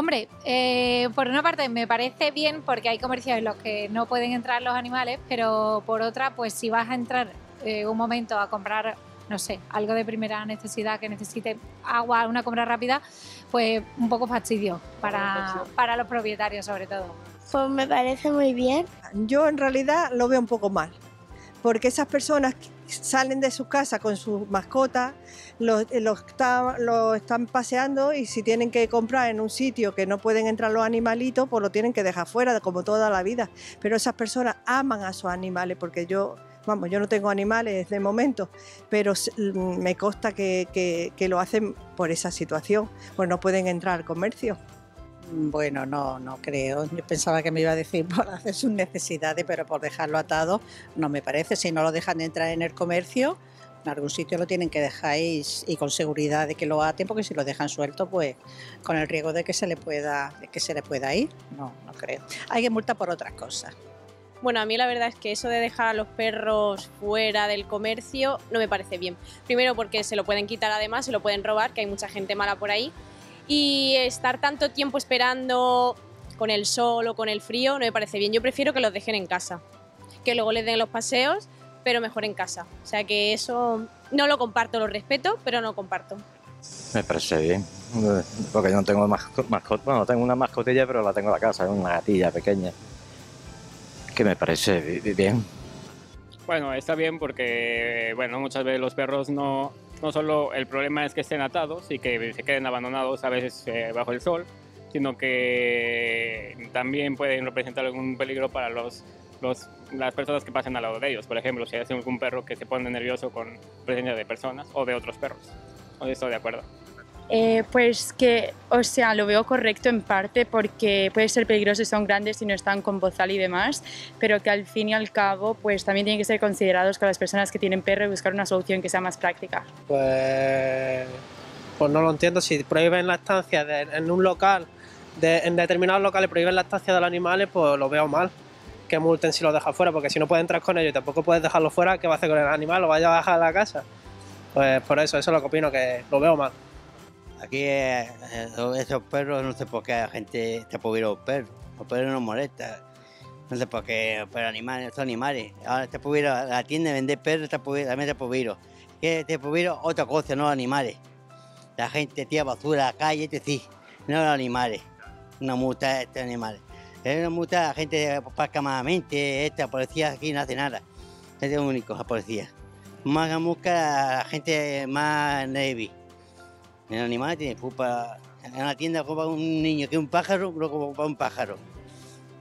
Hombre, eh, por una parte me parece bien porque hay comercios en los que no pueden entrar los animales, pero por otra, pues si vas a entrar eh, un momento a comprar, no sé, algo de primera necesidad que necesite agua, una compra rápida, pues un poco fastidio para, para los propietarios sobre todo. Pues me parece muy bien. Yo en realidad lo veo un poco mal, porque esas personas salen de su casa con sus mascotas, los, los está- los están paseando y si tienen que comprar en un sitio que no pueden entrar los animalitos, pues lo tienen que dejar fuera, como toda la vida. Pero esas personas aman a sus animales, porque yo, vamos, yo no tengo animales de momento, pero mm, me consta que- que lo hacen por esa situación, pues no pueden entrar al comercio. Bueno, no, no creo. Yo pensaba que me iba a decir por hacer sus necesidades, pero por dejarlo atado no me parece. Si no lo dejan entrar en el comercio, en algún sitio lo tienen que dejar y, con seguridad de que lo aten, porque si lo dejan suelto, pues con el riesgo de que se le pueda, de que se le pueda ir, no, no creo. Hay que multar por otras cosas. Bueno, a mí la verdad es que eso de dejar a los perros fuera del comercio no me parece bien. Primero porque se lo pueden quitar además, se lo pueden robar, que hay mucha gente mala por ahí. Y estar tanto tiempo esperando con el sol o con el frío no me parece bien. Yo prefiero que los dejen en casa, que luego les den los paseos, pero mejor en casa. O sea que eso no lo comparto, lo respeto, pero no comparto. Me parece bien, porque yo no tengo mascota, mascota bueno, tengo una mascotilla, pero la tengo en la casa, es una gatilla pequeña, que me parece bi- bien. Bueno, está bien porque, bueno, muchas veces los perros no, no solo el problema es que estén atados y que se queden abandonados a veces eh, bajo el sol, sino que también pueden representar algún peligro para los, los, las personas que pasen al lado de ellos. Por ejemplo, si hay algún perro que se pone nervioso con presencia de personas o de otros perros. Estoy de acuerdo. Eh, pues que, o sea, lo veo correcto en parte porque puede ser peligroso si son grandes y no están con bozal y demás, pero que al fin y al cabo pues también tienen que ser considerados con las personas que tienen perro y buscar una solución que sea más práctica. Pues, pues no lo entiendo. Si prohíben la estancia de- en un local, de- en determinados locales prohíben la estancia de los animales, pues lo veo mal. Que multen si lo dejas fuera, porque si no puedes entrar con ellos y tampoco puedes dejarlo fuera, ¿qué va a hacer con el animal? ¿Lo vaya a bajar a la casa? Pues por eso, eso es lo que opino, que lo veo mal. Aquí eh, eh, esos perros, no sé por qué la gente está por los perros. Los perros nos molestan. No sé por qué, pero animales, son animales. Ahora está por la tienda de vender perros, está por también está por ¿Qué está por Otra cosa, no animales. La gente tira basura a la calle, este sí, no los animales. Una multa a estos animales. Es una multa la gente parca malamente, esta policía aquí no hace nada. Es lo único, la policía. Más a la gente más navy. El animal tiene culpa. En una tienda compra un niño que un pájaro, luego compra un pájaro.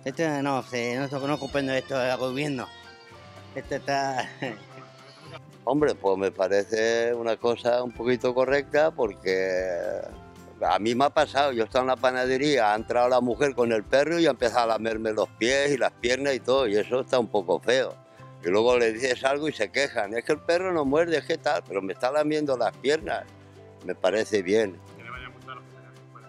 Esto no sé, no, no comprendo esto del gobierno. Esto está. Hombre, pues me parece una cosa un poquito correcta porque a mí me ha pasado, yo estaba en la panadería, ha entrado la mujer con el perro y ha empezado a lamerme los pies y las piernas y todo, y eso está un poco feo. Y luego le dices algo y se quejan, es que el perro no muerde, es que tal, pero me está lamiendo las piernas. Me parece bien.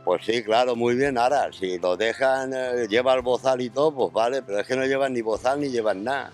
Pues sí, claro, muy bien. Ahora, si lo dejan, eh, lleva el bozal y todo, pues vale, pero es que no llevan ni bozal ni llevan nada.